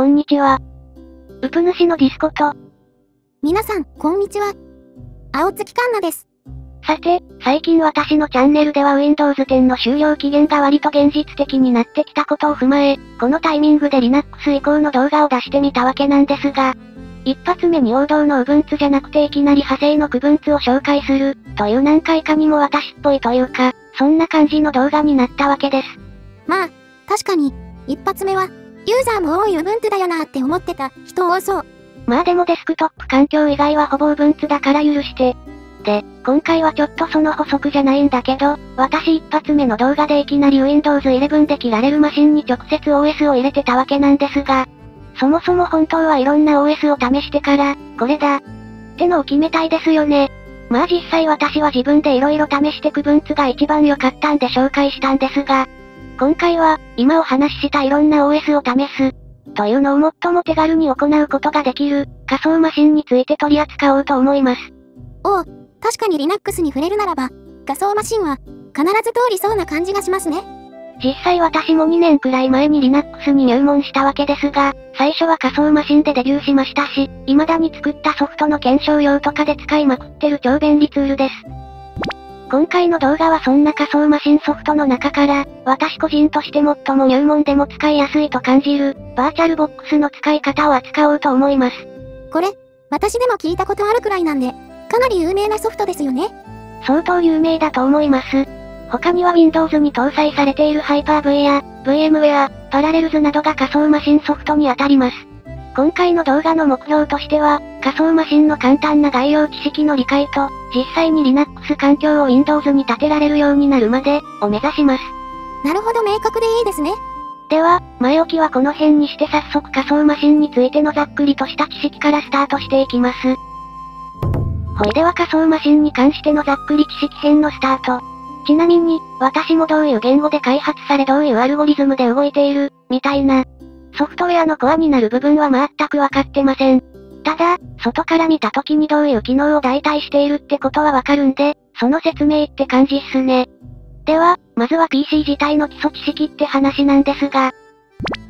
こんにちは。ウプ主のディスコと、皆さん、こんにちは。青月カンナです。さて、最近私のチャンネルでは Windows 10の終了期限が割と現実的になってきたことを踏まえ、このタイミングで Linux 移行の動画を出してみたわけなんですが、一発目に王道の Ubuntu じゃなくていきなり派生の Kubuntu を紹介する、という何回かにも私っぽいというか、そんな感じの動画になったわけです。まあ、確かに、一発目は、ユーザーも多い Ubuntu だよなーって思ってた人多そう。まあでもデスクトップ環境以外はほぼ Ubuntu だから許して。で、今回はちょっとその補足じゃないんだけど、私一発目の動画でいきなり Windows 11で切られるマシンに直接 OS を入れてたわけなんですが、そもそも本当はいろんな OS を試してから、これだ。ってのを決めたいですよね。まあ実際私は自分で色々試して区分図が一番良かったんで紹介したんですが、今回は、今お話ししたいろんな OS を試す、というのを最も手軽に行うことができる、仮想マシンについて取り扱おうと思います。おお、確かに Linux に触れるならば、仮想マシンは、必ず通りそうな感じがしますね。実際私も2年くらい前に Linux に入門したわけですが、最初は仮想マシンでデビューしましたし、未だに作ったソフトの検証用とかで使いまくってる超便利ツールです。今回の動画はそんな仮想マシンソフトの中から、私個人として最も入門でも使いやすいと感じる、バーチャルボックスの使い方を扱おうと思います。これ、私でも聞いたことあるくらいなんで、かなり有名なソフトですよね。相当有名だと思います。他には Windows に搭載されている Hyper-V や、VMware、パラレルズなどが仮想マシンソフトに当たります。今回の動画の目標としては、仮想マシンの簡単な概要知識の理解と、実際に Linux 環境を Windows に立てられるようになるまで、を目指します。なるほど明確でいいですね。では、前置きはこの辺にして早速仮想マシンについてのざっくりとした知識からスタートしていきます。ほいでは仮想マシンに関してのざっくり知識編のスタート。ちなみに、私もどういう言語で開発されどういうアルゴリズムで動いている、みたいな。ソフトウェアのコアになる部分は全くわかってません。ただ、外から見た時にどういう機能を代替しているってことはわかるんで、その説明って感じっすね。では、まずは PC 自体の基礎知識って話なんですが、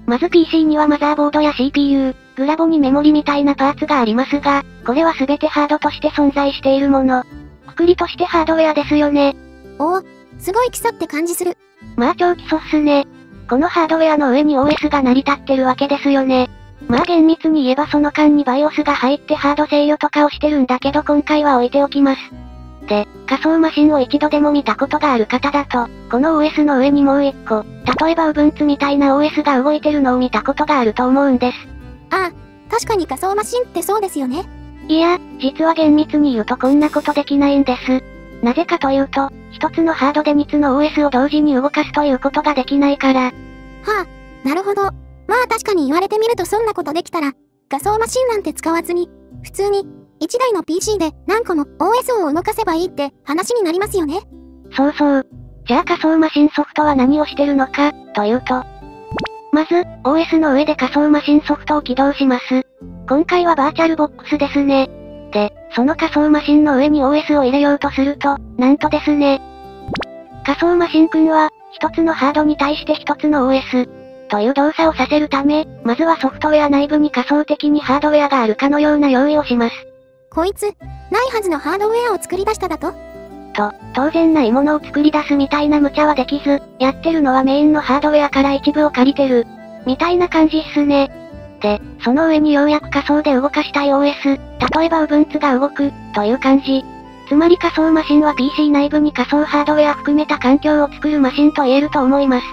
まず PC にはマザーボードや CPU、グラボにメモリみたいなパーツがありますが、これは全てハードとして存在しているもの。くくりとしてハードウェアですよね。おお、すごい基礎って感じする。まあ超基礎っすね。このハードウェアの上に OS が成り立ってるわけですよね。まあ厳密に言えばその間に BIOS が入ってハード制御とかをしてるんだけど今回は置いておきます。で、仮想マシンを一度でも見たことがある方だと、この OS の上にもう一個、例えば Ubuntu みたいな OS が動いてるのを見たことがあると思うんです。ああ、確かに仮想マシンってそうですよね。いや、実は厳密に言うとこんなことできないんです。なぜかというと、一つのハードで3つの OS を同時に動かすということができないから。はあ、なるほど。まあ確かに言われてみるとそんなことできたら、仮想マシンなんて使わずに、普通に、1台の PC で何個も OS を動かせばいいって話になりますよね。そうそう。じゃあ仮想マシンソフトは何をしてるのか、というと。まず、OS の上で仮想マシンソフトを起動します。今回はバーチャルボックスですね。で、その仮想マシンの上に OS を入れようとすると、なんとですね。仮想マシンくんは、一つのハードに対して一つの OS、という動作をさせるため、まずはソフトウェア内部に仮想的にハードウェアがあるかのような用意をします。こいつ、ないはずのハードウェアを作り出しただと？と、当然ないものを作り出すみたいな無茶はできず、やってるのはメインのハードウェアから一部を借りてる、みたいな感じっすね。で、その上にようやく仮想で動かしたい OS、例えば Ubuntu が動く、という感じ。つまり仮想マシンは PC 内部に仮想ハードウェア含めた環境を作るマシンと言えると思います。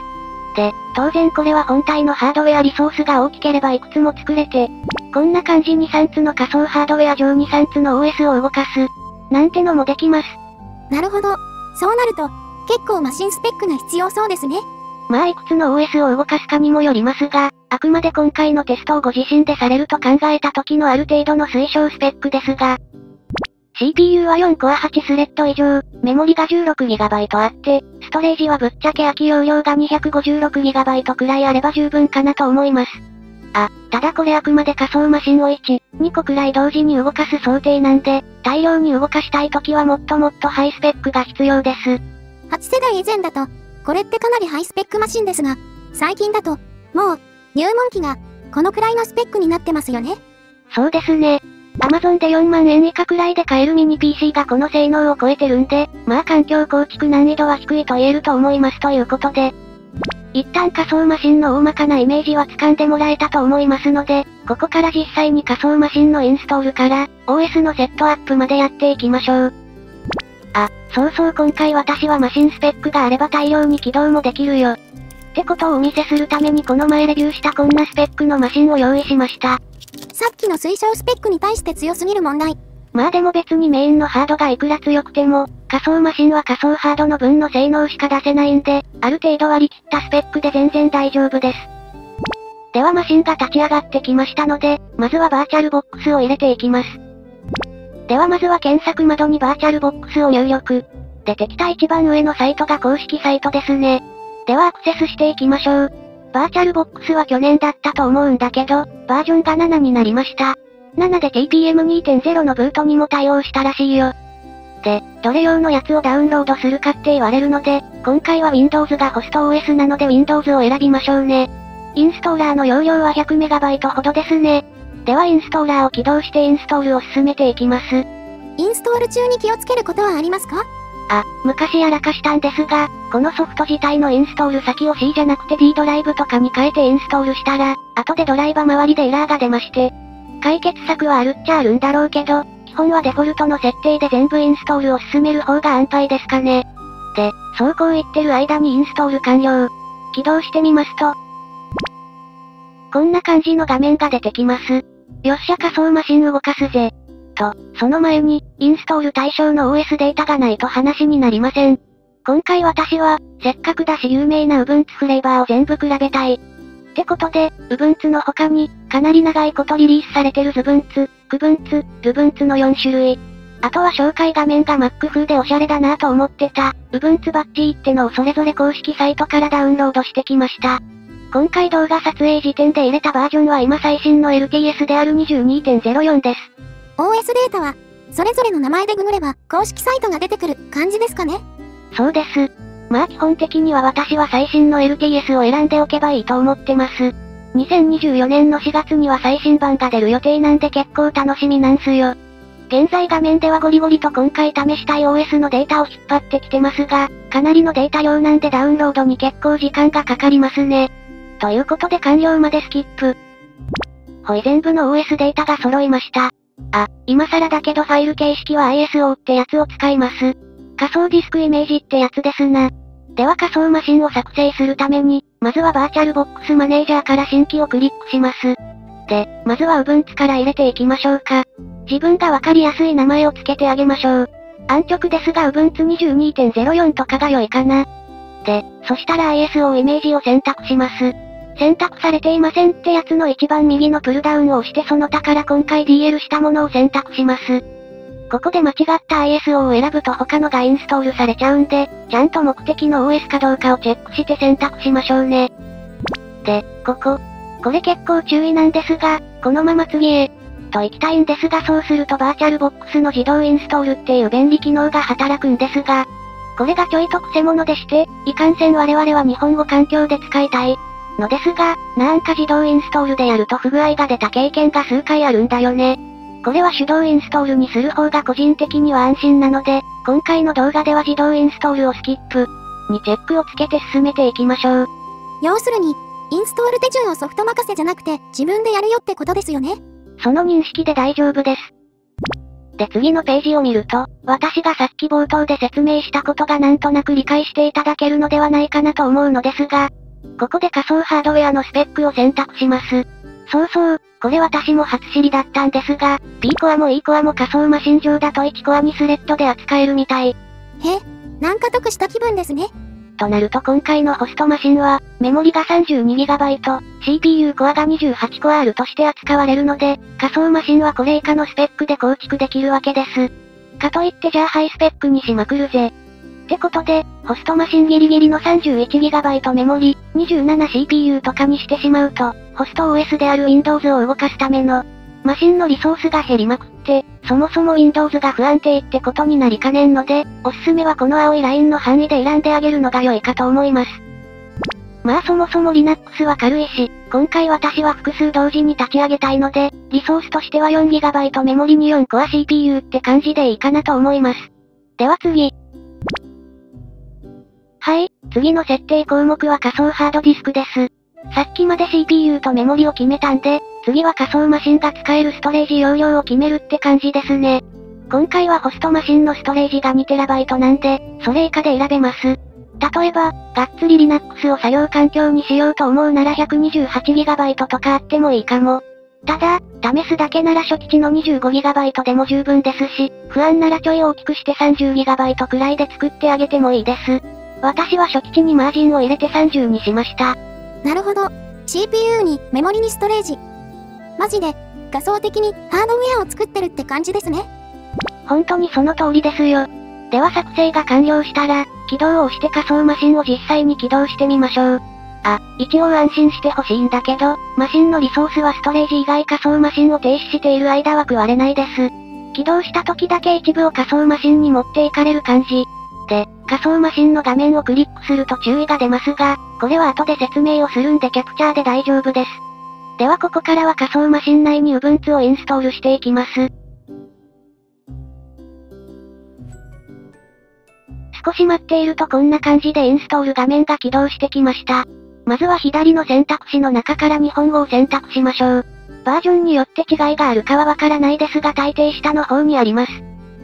で、当然これは本体のハードウェアリソースが大きければいくつも作れて、こんな感じに3つの仮想ハードウェア上に3つの OS を動かす、なんてのもできます。なるほど。そうなると、結構マシンスペックが必要そうですね。まあいくつの OS を動かすかにもよりますが、あくまで今回のテストをご自身でされると考えた時のある程度の推奨スペックですが、CPU は4コア8スレッド以上、メモリが 16GB あって、ストレージはぶっちゃけ空き容量が 256GB くらいあれば十分かなと思います。あ、ただこれあくまで仮想マシンを1、2個くらい同時に動かす想定なんで、大量に動かしたい時はもっともっとハイスペックが必要です。8世代以前だと、これってかなりハイスペックマシンですが、最近だと、もう、入門機が、このくらいのスペックになってますよね。そうですね。Amazon で4万円以下くらいで買えるミニ PC がこの性能を超えてるんで、まあ環境構築難易度は低いと言えると思いますということで、一旦仮想マシンの大まかなイメージは掴んでもらえたと思いますので、ここから実際に仮想マシンのインストールから、OS のセットアップまでやっていきましょう。あ、そうそう今回私はマシンスペックがあれば大量に起動もできるよ。ってことをお見せするためにこの前レビューしたこんなスペックのマシンを用意しました。さっきの推奨スペックに対して強すぎる問題。まあでも別にメインのハードがいくら強くても、仮想マシンは仮想ハードの分の性能しか出せないんで、ある程度割り切ったスペックで全然大丈夫です。ではマシンが立ち上がってきましたので、まずは VirtualBox を入れていきます。ではまずは検索窓に VirtualBox を入力。出てきた一番上のサイトが公式サイトですね。ではアクセスしていきましょう。 VirtualBox は去年だったと思うんだけど、バージョンが7になりました。7で TPM2.0 のブートにも対応したらしいよ。で、どれ用のやつをダウンロードするかって言われるので、今回は Windows がホスト OS なので Windows を選びましょうね。インストーラーの容量は 100MB ほどですね。ではインストーラーを起動してインストールを進めていきます。インストール中に気をつけることはありますか？あ、昔やらかしたんですが、このソフト自体のインストール先を C じゃなくて D ドライブとかに変えてインストールしたら、後でドライバ周りでエラーが出まして。解決策はあるっちゃあるんだろうけど、基本はデフォルトの設定で全部インストールを進める方が安牌ですかね。で、そうこう言ってる間にインストール完了。起動してみますと、こんな感じの画面が出てきます。よっしゃ仮想マシン動かすぜ。と、その前に、インストール対象の OS データがないと話になりません。今回私は、せっかくだし有名な Ubuntu フレーバーを全部比べたい。ってことで、Ubuntu の他に、かなり長いことリリースされてる Zubuntu、Kubuntu、Lubuntu の4種類。あとは紹介画面が Mac 風でおしゃれだなぁと思ってた、Ubuntu バッチーってのをそれぞれ公式サイトからダウンロードしてきました。今回動画撮影時点で入れたバージョンは今最新の LTS である22.04です。OS データは、それぞれの名前でググれば、公式サイトが出てくる感じですかね？そうです。まあ基本的には私は最新の LTS を選んでおけばいいと思ってます。2024年の4月には最新版が出る予定なんで結構楽しみなんすよ。現在画面ではゴリゴリと今回試したい OS のデータを引っ張ってきてますが、かなりのデータ量なんでダウンロードに結構時間がかかりますね。ということで完了までスキップ。ほい全部の OS データが揃いました。あ、今更だけどファイル形式は ISO ってやつを使います。仮想ディスクイメージってやつですな。では仮想マシンを作成するために、まずはバーチャルボックスマネージャーから新規をクリックします。で、まずは Ubuntu から入れていきましょうか。自分がわかりやすい名前を付けてあげましょう。安直ですが Ubuntu 22.04とかが良いかな。で、そしたら ISO イメージを選択します。選択されていませんってやつの一番右のプルダウンを押してその他から今回 DL したものを選択します。ここで間違った ISO を選ぶと他のがインストールされちゃうんで、ちゃんと目的の OS かどうかをチェックして選択しましょうね。で、ここ。これ結構注意なんですが、このまま次へ。と行きたいんですがそうするとバーチャルボックスの自動インストールっていう便利機能が働くんですが、これがちょいと癖者でして、いかんせん我々は日本語環境で使いたい。のですが、なんか自動インストールでやると不具合が出た経験が数回あるんだよね。これは手動インストールにする方が個人的には安心なので、今回の動画では自動インストールをスキップ、にチェックをつけて進めていきましょう。要するに、インストール手順をソフト任せじゃなくて、自分でやるよってことですよね。その認識で大丈夫です。で次のページを見ると、私がさっき冒頭で説明したことがなんとなく理解していただけるのではないかなと思うのですが、ここで仮想ハードウェアのスペックを選択します。そうそう、これ私も初知りだったんですが、P コアも E コアも仮想マシン上だと1コア2スレッドで扱えるみたい。へ、なんか得した気分ですね。となると今回のホストマシンは、メモリが 32GB、CPU コアが28コアあるとして扱われるので、仮想マシンはこれ以下のスペックで構築できるわけです。かといってじゃあハイスペックにしまくるぜ。ってことで、ホストマシンギリギリの 31GB メモリ、27CPU とかにしてしまうと、ホスト OS である Windows を動かすための、マシンのリソースが減りまくって、そもそも Windows が不安定ってことになりかねんので、おすすめはこの青いラインの範囲で選んであげるのが良いかと思います。まあそもそも Linux は軽いし、今回私は複数同時に立ち上げたいので、リソースとしては 4GB メモリに 4Core CPU って感じでいいかなと思います。では次。はい、次の設定項目は仮想ハードディスクです。さっきまで CPU とメモリを決めたんで、次は仮想マシンが使えるストレージ容量を決めるって感じですね。今回はホストマシンのストレージが 2TB なんで、それ以下で選べます。例えば、がっつり Linux を作業環境にしようと思うなら 128GB とかあってもいいかも。ただ、試すだけなら初期値の 25GB でも十分ですし、不安ならちょい大きくして 30GB くらいで作ってあげてもいいです。私は初期値にマージンを入れて30にしました。なるほど。CPU にメモリにストレージ。マジで、仮想的にハードウェアを作ってるって感じですね。本当にその通りですよ。では作成が完了したら、起動を押して仮想マシンを実際に起動してみましょう。あ、一応安心してほしいんだけど、マシンのリソースはストレージ以外仮想マシンを停止している間は食われないです。起動した時だけ一部を仮想マシンに持っていかれる感じ。で、仮想マシンの画面をクリックすると注意が出ますが、これは後で説明をするんでキャプチャーで大丈夫です。ではここからは仮想マシン内に Ubuntu をインストールしていきます。少し待っているとこんな感じでインストール画面が起動してきました。まずは左の選択肢の中から日本語を選択しましょう。バージョンによって違いがあるかはわからないですが大抵下の方にあります。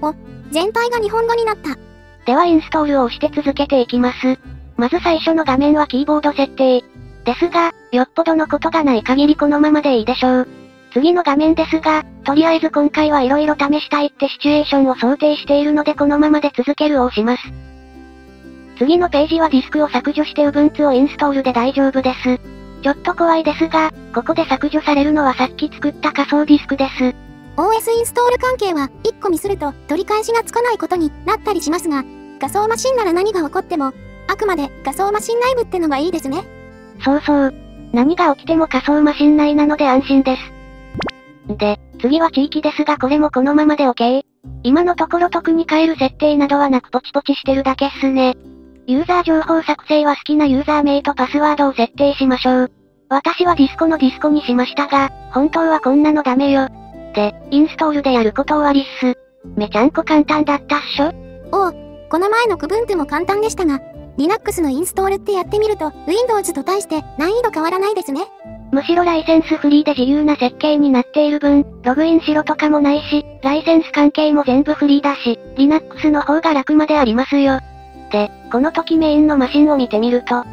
お、全体が日本語になった。ではインストールを押して続けていきます。まず最初の画面はキーボード設定。ですが、よっぽどのことがない限りこのままでいいでしょう。次の画面ですが、とりあえず今回はいろいろ試したいってシチュエーションを想定しているのでこのままで続けるを押します。次のページはディスクを削除して Ubuntu をインストールで大丈夫です。ちょっと怖いですが、ここで削除されるのはさっき作った仮想ディスクです。OS インストール関係は1個ミスると取り返しがつかないことになったりしますが、仮想マシンなら何が起こっても、あくまで仮想マシン内部ってのがいいですね。そうそう。何が起きても仮想マシン内なので安心です。で、次は地域ですがこれもこのままで OK。今のところ特に変える設定などはなくポチポチしてるだけっすね。ユーザー情報作成は好きなユーザー名とパスワードを設定しましょう。私はディスコのディスコにしましたが、本当はこんなのダメよ。で、インストールでやること終わりっす。めちゃんこ簡単だったっしょ？おう、この前の区分 b も簡単でしたが、Linux のインストールってやってみると、Windows と対して難易度変わらないですね。むしろライセンスフリーで自由な設計になっている分、ログインしろとかもないし、ライセンス関係も全部フリーだし、Linux の方が楽までありますよ。で、この時メインのマシンを見てみると、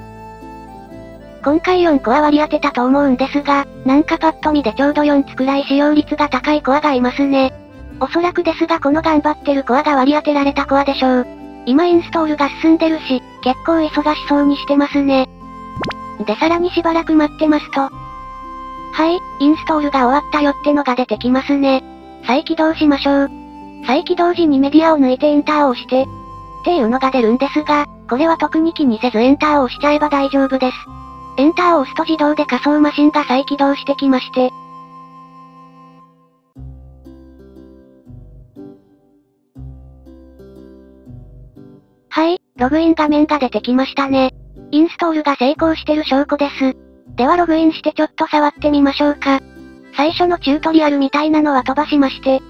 今回4コア割り当てたと思うんですが、なんかパッと見でちょうど4つくらい使用率が高いコアがいますね。おそらくですがこの頑張ってるコアが割り当てられたコアでしょう。今インストールが進んでるし、結構忙しそうにしてますね。でさらにしばらく待ってますと。はい、インストールが終わったよってのが出てきますね。再起動しましょう。再起動時にメディアを抜いてエンターを押して、っていうのが出るんですが、これは特に気にせずエンターを押しちゃえば大丈夫です。エンターを押すと自動で仮想マシンが再起動してきまして。はい、ログイン画面が出てきましたね。インストールが成功してる証拠です。ではログインしてちょっと触ってみましょうか。最初のチュートリアルみたいなのは飛ばしまして。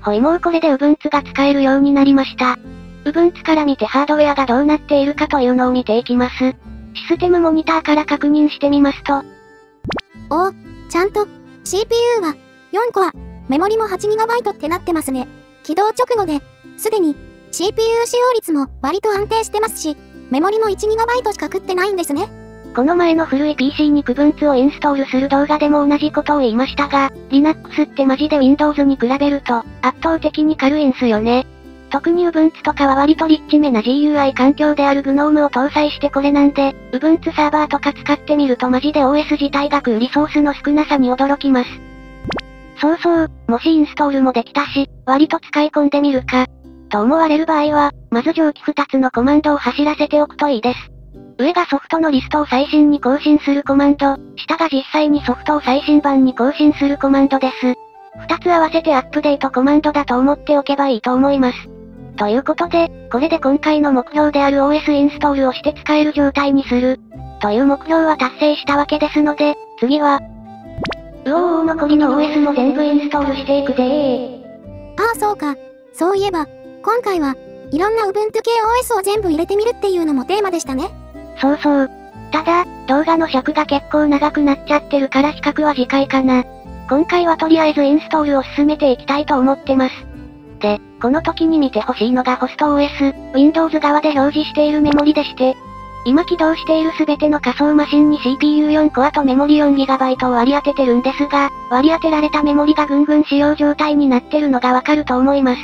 ほいもうこれで Ubuntu が使えるようになりました。部分値から見てハードウェアがどうなっているかというのを見ていきます。システムモニターから確認してみますと。おちゃんと、CPU は、4コア、メモリも 8GB ってなってますね。起動直後で、すでに、CPU 使用率も割と安定してますし、メモリも 1GB しか食ってないんですね。この前の古い PC に区分値をインストールする動画でも同じことを言いましたが、Linux ってマジで Windows に比べると、圧倒的に軽いんすよね。特に Ubuntu とかは割とリッチめな GUI 環境である GNOME を搭載してこれなんで、Ubuntu サーバーとか使ってみるとマジで OS 自体が食うリソースの少なさに驚きます。そうそう、もしインストールもできたし、割と使い込んでみるか。と思われる場合は、まず上記2つのコマンドを走らせておくといいです。上がソフトのリストを最新に更新するコマンド、下が実際にソフトを最新版に更新するコマンドです。二つ合わせてアップデートコマンドだと思っておけばいいと思います。ということで、これで今回の目標である OS インストールをして使える状態にする。という目標は達成したわけですので、次は、うおー残りの OS も全部インストールしていくぜー。ああそうか。そういえば、今回は、いろんな Ubuntu 系 OS を全部入れてみるっていうのもテーマでしたね。そうそう。ただ、動画の尺が結構長くなっちゃってるから比較は次回かな。今回はとりあえずインストールを進めていきたいと思ってます。で、この時に見てほしいのがホスト OS、Windows 側で表示しているメモリでして、今起動している全ての仮想マシンに CPU4 コアとメモリ 4GB を割り当ててるんですが、割り当てられたメモリがぐんぐん使用状態になってるのがわかると思います。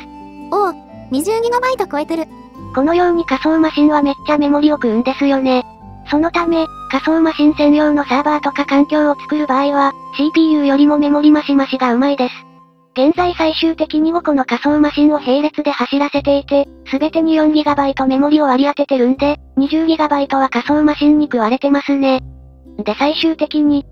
おお、20GB 超えてる。このように仮想マシンはめっちゃメモリを食うんですよね。そのため、仮想マシン専用のサーバーとか環境を作る場合は、CPU よりもメモリ増し増しがうまいです。現在最終的に5個の仮想マシンを並列で走らせていて、すべてに 4GB メモリを割り当ててるんで、20GB は仮想マシンに食われてますね。で最終的に、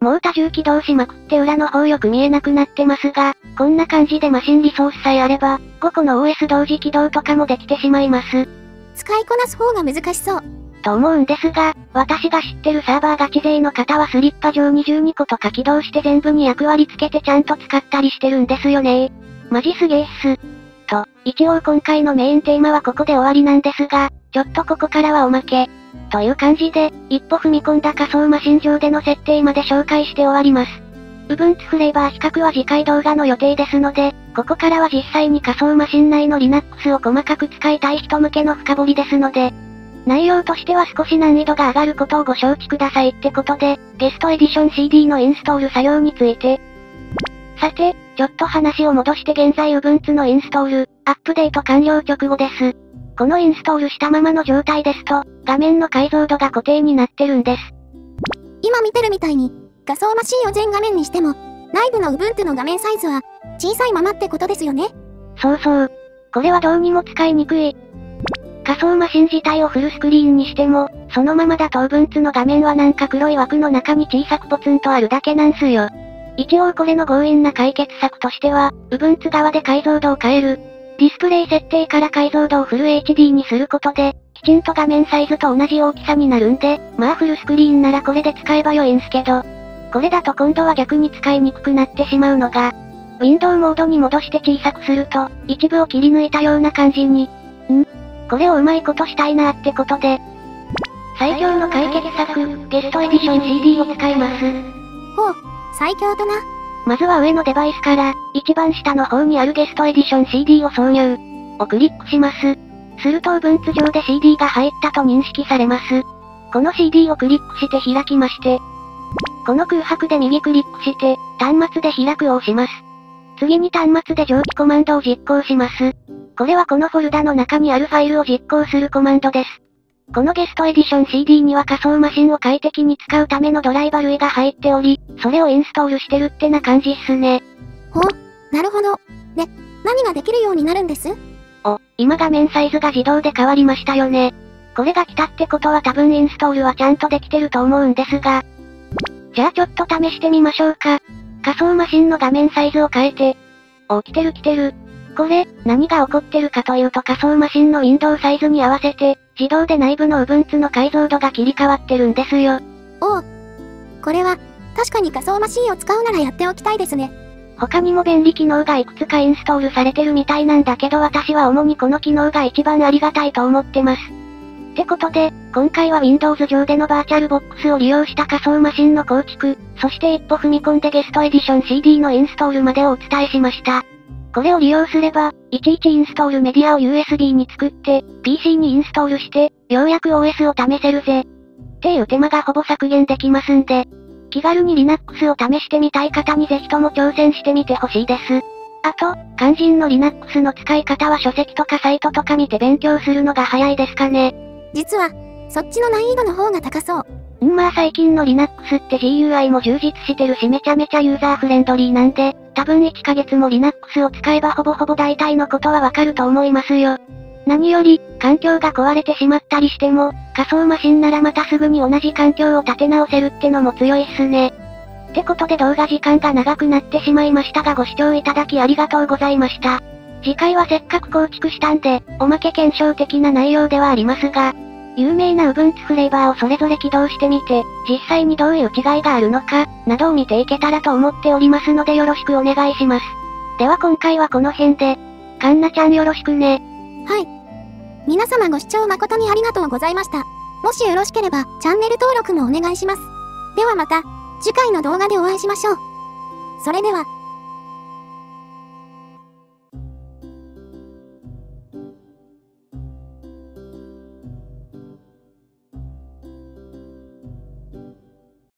もう多重起動しまくって裏の方よく見えなくなってますが、こんな感じでマシンリソースさえあれば、5個の OS 同時起動とかもできてしまいます。使いこなす方が難しそう。と思うんですが、私が知ってるサーバーガチ勢の方はスリッパ上22個とか起動して全部に役割つけてちゃんと使ったりしてるんですよねマジすげえっす。と、一応今回のメインテーマはここで終わりなんですが、ちょっとここからはおまけ。という感じで、一歩踏み込んだ仮想マシン上での設定まで紹介して終わります。Ubuntu フレーバー比較は次回動画の予定ですので、ここからは実際に仮想マシン内の Linux を細かく使いたい人向けの深掘りですので、内容としては少し難易度が上がることをご承知くださいってことで、ゲストエディション CD のインストール作業について。さて、ちょっと話を戻して現在 Ubuntu のインストール、アップデート完了直後です。このインストールしたままの状態ですと、画面の解像度が固定になってるんです。今見てるみたいに、画像マシンを全画面にしても、内部の Ubuntu の画面サイズは、小さいままってことですよね。そうそう。これはどうにも使いにくい、仮想マシン自体をフルスクリーンにしても、そのままだと Ubuntu の画面はなんか黒い枠の中に小さくポツンとあるだけなんすよ。一応これの強引な解決策としては、Ubuntu 側で解像度を変える。ディスプレイ設定から解像度をフル HD にすることで、きちんと画面サイズと同じ大きさになるんで、まあフルスクリーンならこれで使えば良いんすけど、これだと今度は逆に使いにくくなってしまうのが、ウィンドウモードに戻して小さくすると、一部を切り抜いたような感じに。ん？これをうまいことしたいなってことで。最強の解決策、ゲストエディション CD を使います。ほう、最強とな。まずは上のデバイスから、一番下の方にあるゲストエディション CD を挿入。をクリックします。すると Ubuntu 上で CD が入ったと認識されます。この CD をクリックして開きまして、この空白で右クリックして、端末で開くを押します。次に端末で蒸気コマンドを実行します。これはこのフォルダの中にあるファイルを実行するコマンドです。このゲストエディション CD には仮想マシンを快適に使うためのドライバ類が入っており、それをインストールしてるってな感じっすね。ほう、なるほど。で、何ができるようになるんです？お、今画面サイズが自動で変わりましたよね。これが来たってことは多分インストールはちゃんとできてると思うんですが。じゃあちょっと試してみましょうか。仮想マシンの画面サイズを変えて。お、来てる来てる。これ、何が起こってるかというと仮想マシンのウィンドウサイズに合わせて、自動で内部の Ubuntu の解像度が切り替わってるんですよ。おお。これは、確かに仮想マシンを使うならやっておきたいですね。他にも便利機能がいくつかインストールされてるみたいなんだけど私は主にこの機能が一番ありがたいと思ってます。ってことで、今回は Windows 上でのバーチャルボックスを利用した仮想マシンの構築、そして一歩踏み込んでゲストエディション CD のインストールまでをお伝えしました。これを利用すれば、いちいちインストールメディアを USB に作って、PC にインストールして、ようやく OS を試せるぜ。っていう手間がほぼ削減できますんで、気軽に Linux を試してみたい方にぜひとも挑戦してみてほしいです。あと、肝心の Linux の使い方は書籍とかサイトとか見て勉強するのが早いですかね。実は、そっちの難易度の方が高そう。うんまあ最近の Linux って GUI も充実してるしめちゃめちゃユーザーフレンドリーなんで、多分1ヶ月も Linux を使えばほぼほぼ大体のことはわかると思いますよ。何より、環境が壊れてしまったりしても、仮想マシンならまたすぐに同じ環境を立て直せるってのも強いっすね。ってことで動画時間が長くなってしまいましたがご視聴いただきありがとうございました。次回はせっかく構築したんで、おまけ検証的な内容ではありますが、有名な Ubuntu フレーバーをそれぞれ起動してみて、実際にどういう違いがあるのか、などを見ていけたらと思っておりますのでよろしくお願いします。では今回はこの辺で、カンナちゃんよろしくね。はい。皆様ご視聴誠にありがとうございました。もしよろしければ、チャンネル登録もお願いします。ではまた、次回の動画でお会いしましょう。それでは。